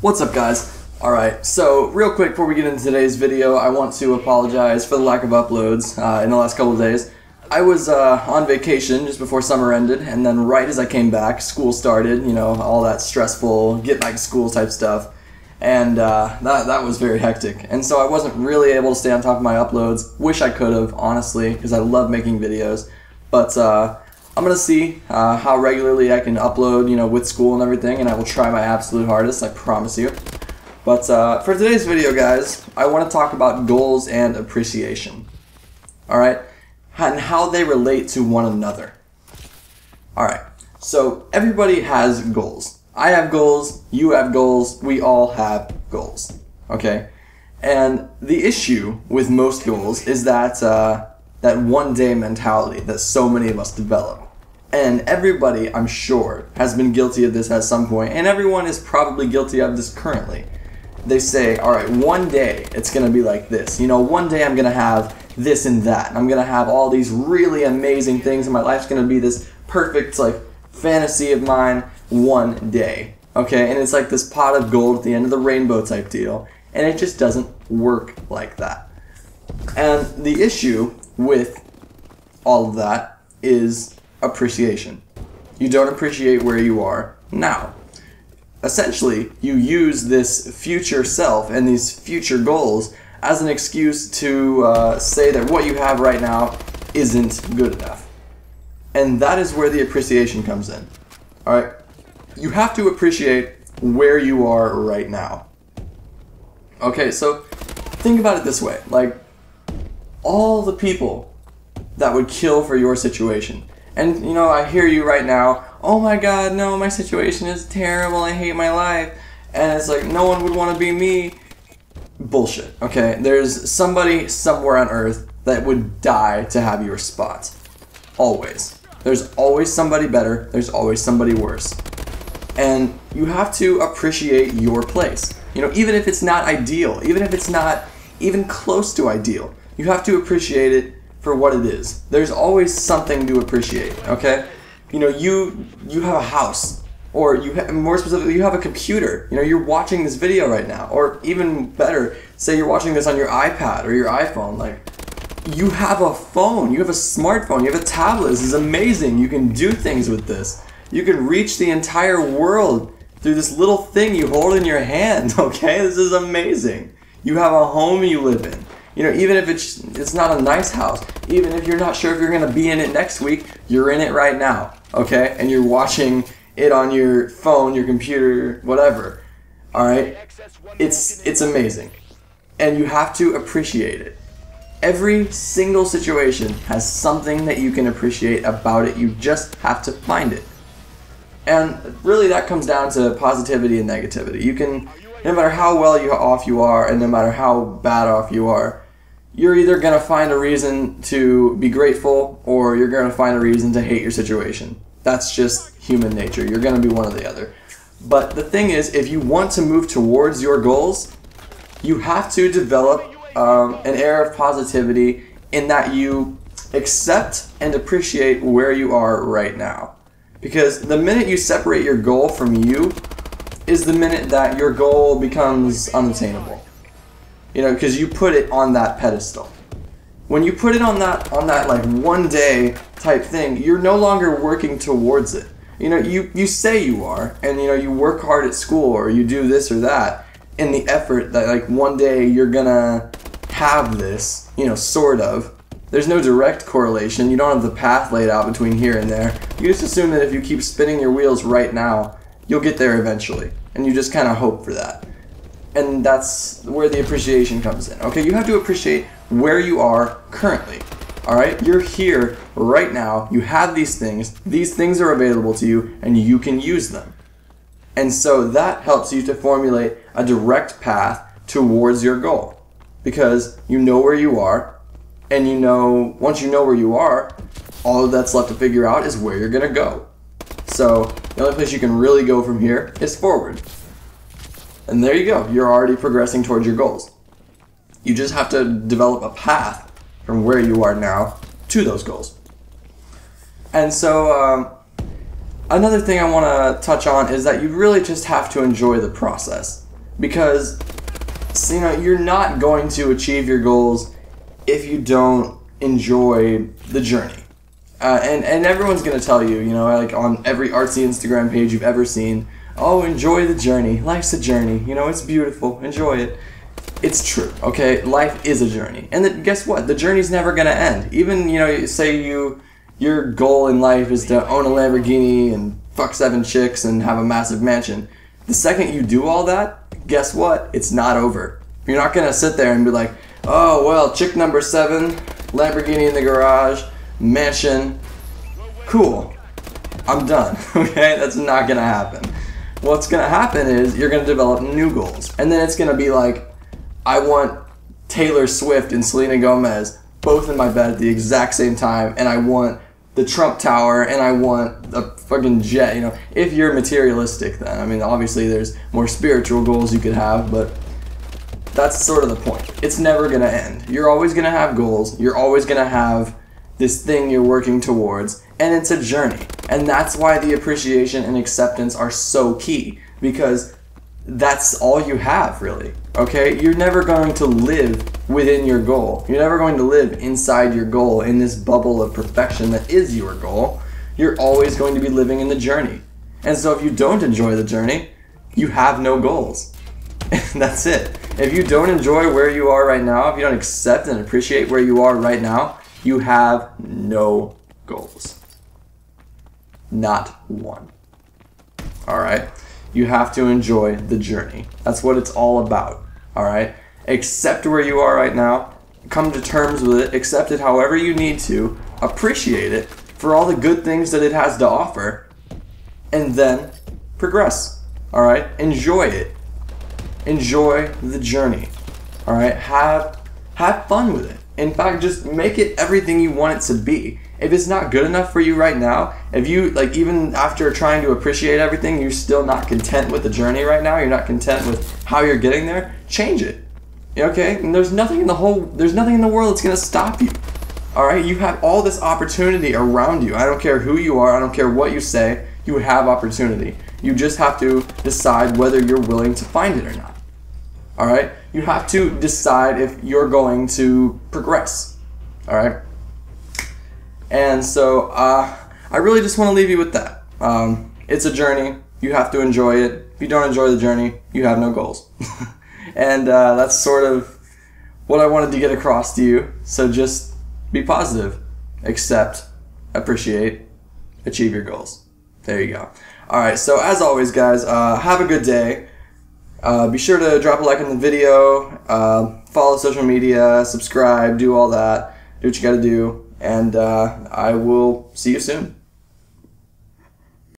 What's up guys? Alright, so real quick before we get into today's video, I want to apologize for the lack of uploads uh, in the last couple of days. I was uh, on vacation just before summer ended, and then right as I came back, school started, you know, all that stressful, get back to school type stuff. And uh, that, that was very hectic. And so I wasn't really able to stay on top of my uploads. Wish I could have, honestly, because I love making videos. But uh, I'm gonna see uh, how regularly I can upload, you know, with school and everything, and I will try my absolute hardest. I promise you. But uh, for today's video, guys, I want to talk about goals and appreciation. All right, and how they relate to one another. All right, so everybody has goals. I have goals. You have goals. We all have goals. Okay, and the issue with most goals is that uh, that one day mentality that so many of us develop. And everybody, I'm sure, has been guilty of this at some point, and everyone is probably guilty of this currently. They say, all right, one day it's gonna be like this. You know, one day I'm gonna have this and that. I'm gonna have all these really amazing things, and my life's gonna be this perfect, like, fantasy of mine one day. Okay, and it's like this pot of gold at the end of the rainbow type deal, and it just doesn't work like that. And the issue with all of that is appreciation. You don't appreciate where you are now. Essentially, you use this future self and these future goals as an excuse to uh, say that what you have right now isn't good enough. And that is where the appreciation comes in. Alright? You have to appreciate where you are right now. Okay, so think about it this way like, all the people that would kill for your situation and you know, I hear you right now, oh my god, no, my situation is terrible, I hate my life. And it's like, no one would want to be me. Bullshit, okay? There's somebody somewhere on earth that would die to have your spot. Always. There's always somebody better, there's always somebody worse. And you have to appreciate your place. You know, even if it's not ideal, even if it's not even close to ideal, you have to appreciate it for what it is. There's always something to appreciate, okay? You know, you you have a house or you ha- more specifically you have a computer. You know, you're watching this video right now or even better, say you're watching this on your iPad or your iPhone like you have a phone, you have a smartphone, you have a tablet. This is amazing. You can do things with this. You can reach the entire world through this little thing you hold in your hand, okay? This is amazing. You have a home you live in you know, even if it's it's not a nice house, even if you're not sure if you're gonna be in it next week, you're in it right now, okay? And you're watching it on your phone, your computer, whatever. All right, it's it's amazing, and you have to appreciate it. Every single situation has something that you can appreciate about it. You just have to find it. And really, that comes down to positivity and negativity. You can, no matter how well you off you are, and no matter how bad off you are, you're either going to find a reason to be grateful or you're going to find a reason to hate your situation. That's just human nature. You're going to be one or the other. But the thing is, if you want to move towards your goals, you have to develop um, an air of positivity in that you accept and appreciate where you are right now. Because the minute you separate your goal from you is the minute that your goal becomes unattainable you know, because you put it on that pedestal. When you put it on that on that like one day type thing, you're no longer working towards it. You know, you you say you are, and you know you work hard at school or you do this or that in the effort that like one day you're gonna have this. You know, sort of. There's no direct correlation. You don't have the path laid out between here and there. You just assume that if you keep spinning your wheels right now, you'll get there eventually, and you just kind of hope for that and that's where the appreciation comes in. Okay, you have to appreciate where you are currently. All right, you're here right now. You have these things. These things are available to you, and you can use them. And so that helps you to formulate a direct path towards your goal because you know where you are, and you know once you know where you are, all that's left to figure out is where you're gonna go. So the only place you can really go from here is forward. And there you go. You're already progressing towards your goals. You just have to develop a path from where you are now to those goals. And so, um, another thing I want to touch on is that you really just have to enjoy the process. because you know you're not going to achieve your goals if you don't enjoy the journey. Uh, and and everyone's gonna tell you, you know, like on every artsy Instagram page you've ever seen, oh, enjoy the journey. Life's a journey. You know, it's beautiful. Enjoy it. It's true. Okay, life is a journey, and then guess what? The journey's never gonna end. Even you know, say you your goal in life is to own a Lamborghini and fuck seven chicks and have a massive mansion. The second you do all that, guess what? It's not over. You're not gonna sit there and be like, oh well, chick number seven, Lamborghini in the garage mansion. Cool. I'm done. Okay? That's not gonna happen. What's gonna happen is you're gonna develop new goals. And then it's gonna be like, I want Taylor Swift and Selena Gomez both in my bed at the exact same time, and I want the Trump Tower and I want a fucking jet, you know. If you're materialistic, then. I mean, obviously, there's more spiritual goals you could have, but that's sort of the point. It's never gonna end. You're always gonna have goals, you're always gonna have this thing you're working towards, and it's a journey. And that's why the appreciation and acceptance are so key because that's all you have, really. Okay? You're never going to live within your goal. You're never going to live inside your goal in this bubble of perfection that is your goal. You're always going to be living in the journey. And so if you don't enjoy the journey, you have no goals. that's it. If you don't enjoy where you are right now, if you don't accept and appreciate where you are right now, you have no goals. Not one. All right? You have to enjoy the journey. That's what it's all about. All right? Accept where you are right now. Come to terms with it. Accept it however you need to. Appreciate it for all the good things that it has to offer. And then progress. All right? Enjoy it. Enjoy the journey. All right? Have have fun with it. In fact, just make it everything you want it to be. If it's not good enough for you right now, if you like even after trying to appreciate everything, you're still not content with the journey right now, you're not content with how you're getting there, change it. Okay? And there's nothing in the whole there's nothing in the world that's to stop you. All right? You have all this opportunity around you. I don't care who you are, I don't care what you say, you have opportunity. You just have to decide whether you're willing to find it or not. All right? You have to decide if you're going to progress. All right? And so uh, I really just want to leave you with that. Um, it's a journey. You have to enjoy it. If you don't enjoy the journey, you have no goals. and uh, that's sort of what I wanted to get across to you. So just be positive, accept, appreciate, achieve your goals. There you go. All right. So as always, guys, uh, have a good day. Uh, be sure to drop a like on the video, uh, follow social media, subscribe, do all that, do what you gotta do, and uh, I will see you soon.